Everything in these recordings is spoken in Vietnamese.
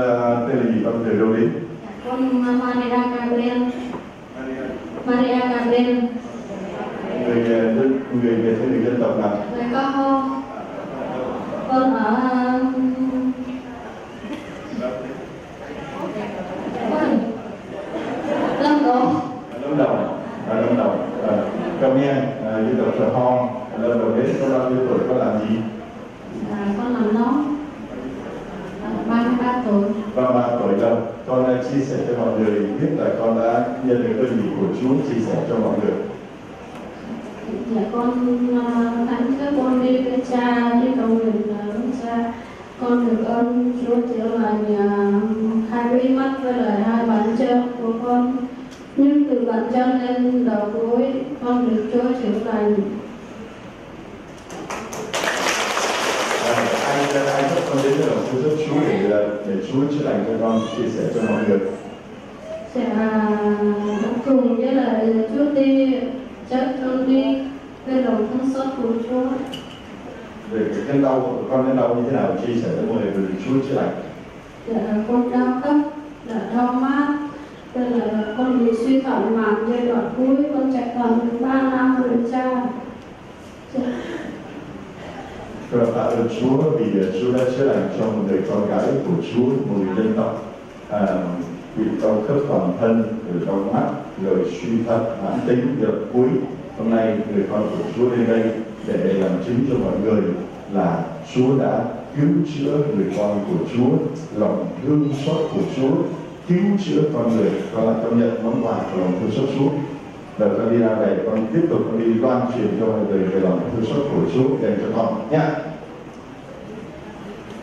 Ờ, tên là gì? Con từ đâu đến. Con Maria Gabriel Maria. Gabriel người ờ, dân người người thế người dân tộc nào? Người Congo con ở Lâm Đồng lâm đồng ở lâm đồng Ờ, cầm nghe ờ, dân tộc ho ở lâm đồng đến có bao nhiêu tuổi có làm gì? À, 33 tuổi ba tuổi đâu con đã chia sẻ cho mọi người biết là con đã nhận được ơn gì của Chúa chia sẻ cho mọi người. Dạ con uh, thánh các con đi với cha đi cầu nguyện với cha. Con được ơn Chúa chữa lành uh, hai bí mắt với lại hai bàn chân của con. Nhưng từ bàn chân lên đầu gối con được Chúa chữa lành con đến là Chúa giúp chú để là để Chúa chữa lành cho con chia sẻ cho mọi người sẽ à, cùng với lại Chúa đi chắc con đi với lòng thương xót của Chúa. Về cái cơn đau của con đến đau như thế nào chia sẻ với mọi người về Chúa chữa lành dạ con đau cấp là dạ, đau mát tức dạ, là con bị suy thận mạng giai đoạn cuối, con chạy thận ba 3 năm rồi cha Dạ. Và tạ ơn Chúa vì ờ, Chúa đã chữa lành cho một người con gái của Chúa, một người dân tộc à, bị đau khớp toàn thân, rồi đau mắt, rồi suy thận mãn tính được cuối. Hôm nay người con của Chúa lên đây để làm chứng cho mọi người là Chúa đã cứu chữa người con của Chúa, lòng thương xót của Chúa cứu chữa con người. và là công nhận món quà của lòng thương xót Chúa. Rồi con đi ra về, con tiếp tục con đi loan truyền cho mọi người về lòng thương xót của Chúa dành cho con nhé.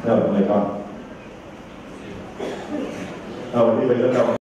Rồi, mời con. Rồi, đi về lớp đầu.